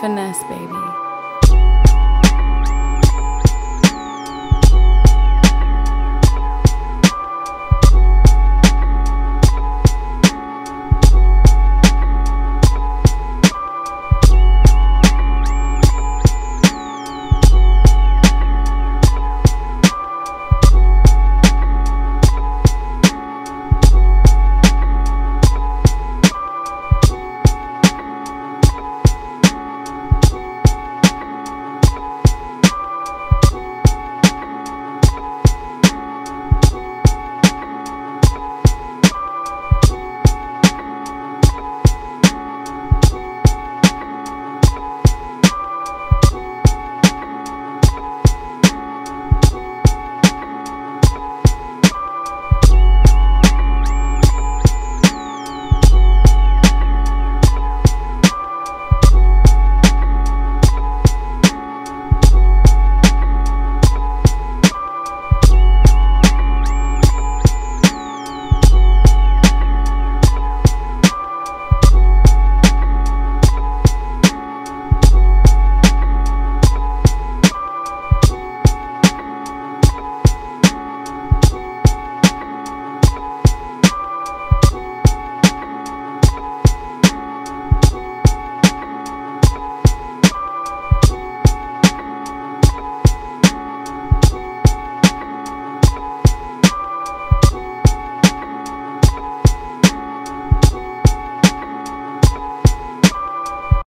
Finesse, baby.